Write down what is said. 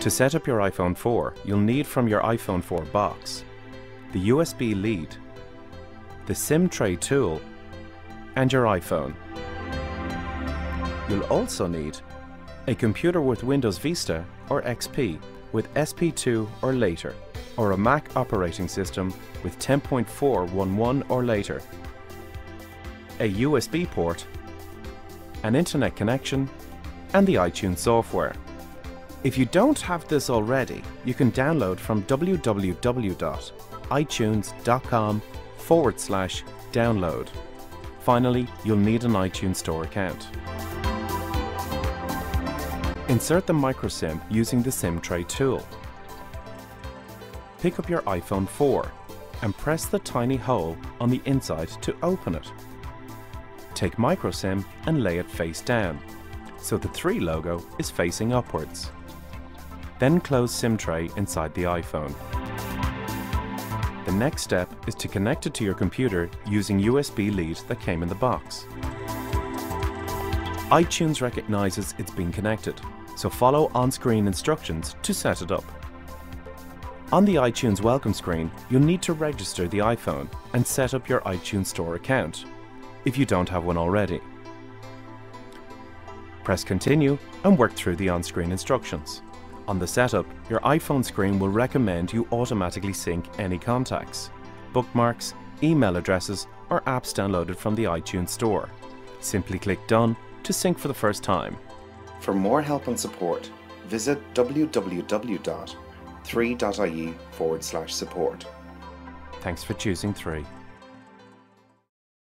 To set up your iPhone 4, you'll need from your iPhone 4 box the USB lead, the SIM tray tool, and your iPhone. You'll also need a computer with Windows Vista or XP with SP2 or later, or a Mac operating system with 10.411 or later, a USB port, an internet connection, and the iTunes software. If you don't have this already, you can download from www.itunes.com forward slash download. Finally, you'll need an iTunes Store account. Insert the microSIM using the SIM tray tool. Pick up your iPhone 4 and press the tiny hole on the inside to open it. Take microSIM and lay it face down, so the 3 logo is facing upwards. Then close SIM tray inside the iPhone. The next step is to connect it to your computer using USB lead that came in the box. iTunes recognises it's been connected, so follow on-screen instructions to set it up. On the iTunes welcome screen, you'll need to register the iPhone and set up your iTunes Store account, if you don't have one already. Press continue and work through the on-screen instructions. On the setup, your iPhone screen will recommend you automatically sync any contacts, bookmarks, email addresses, or apps downloaded from the iTunes Store. Simply click Done to sync for the first time. For more help and support, visit www.3.ie forward slash support. Thanks for choosing 3.